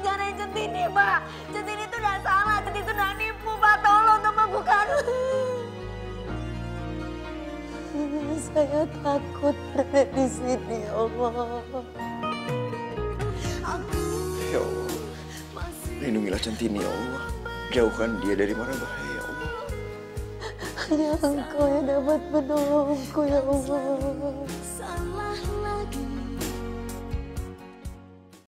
penjarain Centini, Pak. Centini itu udah salah, Centini itu udah nipu, Pak. Tolong tuh, Pak, bukan. Saya takut ada di sini, ya Allah. Ya Allah, lindungilah Centini ya Allah. Jauhkan dia dari mara bahaya ya Allah. Hanya Engkau yang dapat menolongku, ya Allah.